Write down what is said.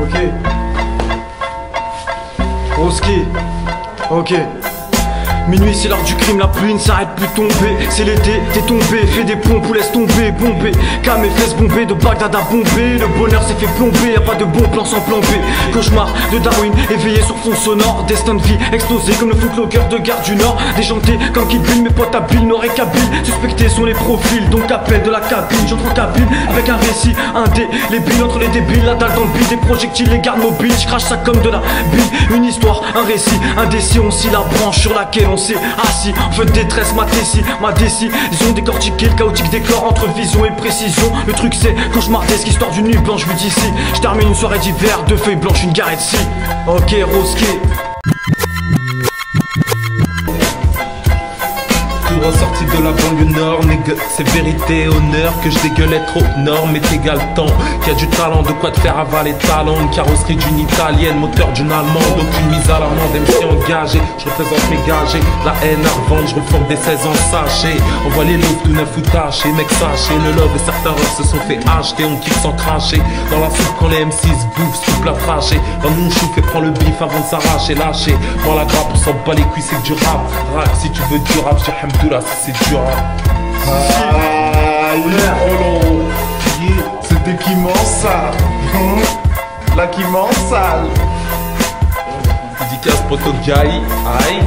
Ok. On. Ok. Minuit c'est l'heure du crime, la pluie ne s'arrête plus tomber. C'est l'été, t'es tombé, fais des pompes ou laisse tomber, bomber Cam et fesses bombées, de Bagdad à bomber Le bonheur s'est fait plomber, y'a pas de bon plan sans plan B. Cauchemar de Darwin, éveillé sur fond sonore. Destin de vie explosé comme le cœur de garde du Nord. Déjanté comme Kid Bill, mes potes habiles, nord et kabyle Suspectés sont les profils, donc appel de la cabine. J'entre en cabine avec un récit, un dé. Les billes entre les débiles, la dalle dans le bide. Des projectiles, les gardes mobiles, je crache ça comme de la bille Une histoire, un récit, un décis, on scie la branche sur laquelle on assis feu de détresse, ma tessie, ma décis Ils ont décortiqué le chaotique décor entre vision et précision. Le truc c'est cauchemardesque, histoire d'une nuit blanche vue d'ici Je termine une soirée d'hiver, deux feuilles blanches, une garette si. Ok, Roski ressorti de la banlieue nord, c'est vérité, honneur que je dégueulais trop norme et égal temps. Qui a du talent, de quoi te faire avaler talent, une carrosserie d'une italienne, moteur d'une allemande, aucune mise à l'amende, MC engagé, je représente mes gagés, la haine à revendre, je refonde des 16 ans sachets, on voit les loups tout neuf ou tachés, mec sachez, le love et certains refs se sont fait acheter, on kiffe sans cracher, dans la soupe quand les M6 bouffent, soupe la dans mon chouf et prends le bif avant de s'arracher, lâcher, moi la grappe, on s'en bat les cuisses, c'est du rap, rap, si tu veux du rap, là c'est dur. Ah, C'était qui sale Là qui m'en sale Dédicace Poto Guy, aïe